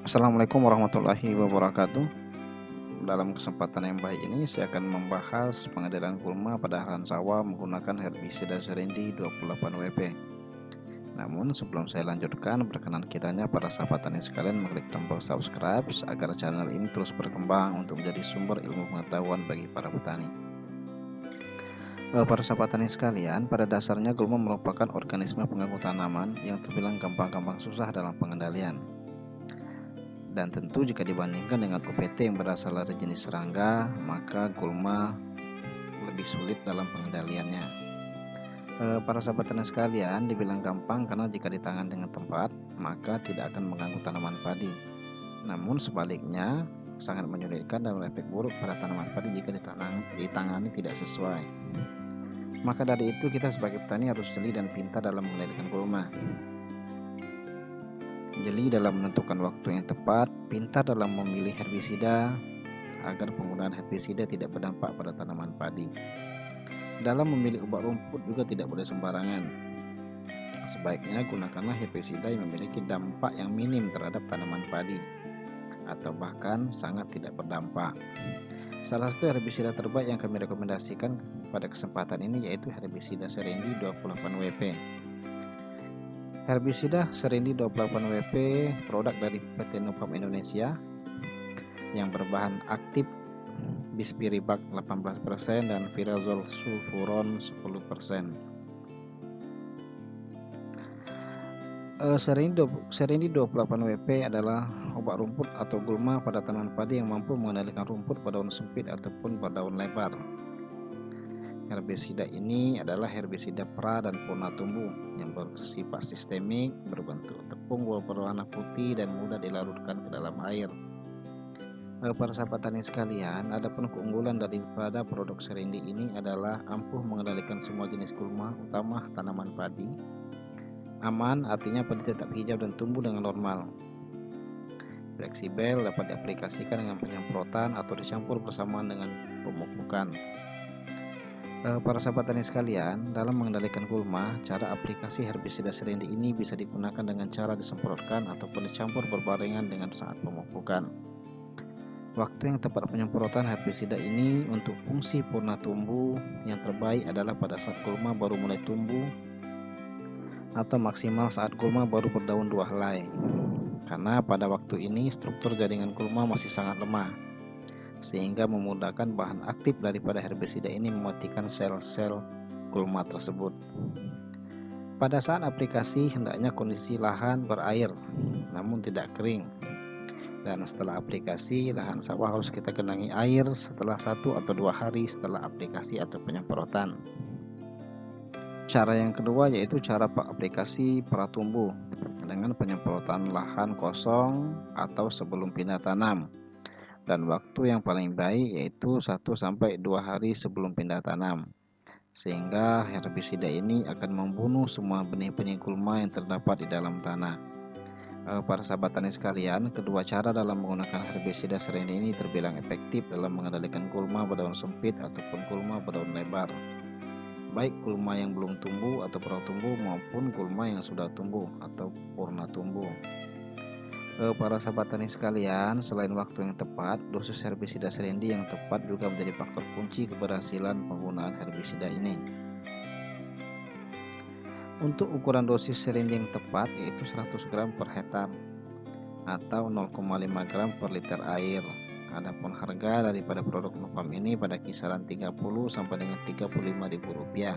Assalamualaikum warahmatullahi wabarakatuh. Dalam kesempatan yang baik ini saya akan membahas pengendalian gulma pada lahan sawah menggunakan herbisida Serendi 28 WP Namun sebelum saya lanjutkan berkenan kitanya para sahabat tani sekalian mengklik tombol subscribe agar channel ini terus berkembang untuk menjadi sumber ilmu pengetahuan bagi para petani. Para sahabat tani sekalian, pada dasarnya gulma merupakan organisme pengganggu tanaman yang terbilang gampang-gampang susah dalam pengendalian dan tentu jika dibandingkan dengan UPT yang berasal dari jenis serangga maka gulma lebih sulit dalam pengendaliannya. E, para sahabat tani sekalian dibilang gampang karena jika ditangan dengan tempat maka tidak akan mengganggu tanaman padi. Namun sebaliknya sangat menyulitkan dan efek buruk pada tanaman padi jika ditangani, ditangani tidak sesuai. Maka dari itu kita sebagai petani harus jeli dan pintar dalam mengendalikan gulma jeli dalam menentukan waktu yang tepat, pintar dalam memilih herbisida agar penggunaan herbisida tidak berdampak pada tanaman padi. Dalam memilih obat rumput juga tidak boleh sembarangan. Sebaiknya gunakanlah herbisida yang memiliki dampak yang minim terhadap tanaman padi atau bahkan sangat tidak berdampak. Salah satu herbisida terbaik yang kami rekomendasikan pada kesempatan ini yaitu herbisida Serendi 28 WP Herbisida Serindi 28 WP produk dari PT Nopam Indonesia yang berbahan aktif bispiribak 18% dan virazol sulfuron 10%. Uh, Serindi 28 WP adalah obat rumput atau gulma pada tanaman padi yang mampu mengendalikan rumput pada daun sempit ataupun pada daun lebar. Herbisida ini adalah herbisida pra dan purna tumbuh yang bersifat sistemik, berbentuk tepung berwarna putih dan mudah dilarutkan ke dalam air. Para sahabat tani sekalian, adapun keunggulan daripada produk Serindi ini adalah ampuh mengendalikan semua jenis kurma, utama tanaman padi. Aman artinya padi tetap hijau dan tumbuh dengan normal. Fleksibel dapat diaplikasikan dengan penyemprotan atau dicampur bersamaan dengan pemupukan. Eh, para sahabat tani sekalian, dalam mengendalikan gulma, cara aplikasi herbisida serindi ini bisa digunakan dengan cara disemprotkan ataupun dicampur berbarengan dengan saat pemupukan. Waktu yang tepat penyemprotan herbisida ini untuk fungsi purna tumbuh yang terbaik adalah pada saat gulma baru mulai tumbuh atau maksimal saat gulma baru berdaun dua helai. Karena pada waktu ini struktur jaringan gulma masih sangat lemah sehingga memudahkan bahan aktif daripada herbisida ini mematikan sel-sel gulma tersebut. Pada saat aplikasi hendaknya kondisi lahan berair namun tidak kering. Dan setelah aplikasi lahan sawah harus kita genangi air setelah satu atau dua hari setelah aplikasi atau penyemprotan. Cara yang kedua yaitu cara aplikasi pratumbuh dengan penyemprotan lahan kosong atau sebelum pindah tanam dan waktu yang paling baik yaitu 1 sampai 2 hari sebelum pindah tanam. Sehingga herbisida ini akan membunuh semua benih-benih gulma yang terdapat di dalam tanah. Eh, para sahabat tani sekalian, kedua cara dalam menggunakan herbisida sering ini terbilang efektif dalam mengendalikan gulma berdaun sempit ataupun gulma berdaun lebar. Baik gulma yang belum tumbuh atau pernah tumbuh maupun gulma yang sudah tumbuh atau purna tumbuh eh, para sahabat tani sekalian, selain waktu yang tepat, dosis herbisida serendi yang tepat juga menjadi faktor kunci keberhasilan penggunaan herbisida ini. Untuk ukuran dosis serendi yang tepat yaitu 100 gram per hektar atau 0,5 gram per liter air. Adapun harga daripada produk Nopam ini pada kisaran 30 sampai dengan 35 ribu rupiah.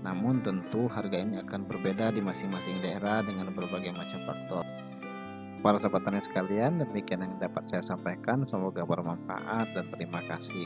Namun tentu harga ini akan berbeda di masing-masing daerah dengan berbagai macam faktor. Para sahabat tani sekalian, demikian yang dapat saya sampaikan. Semoga bermanfaat dan terima kasih.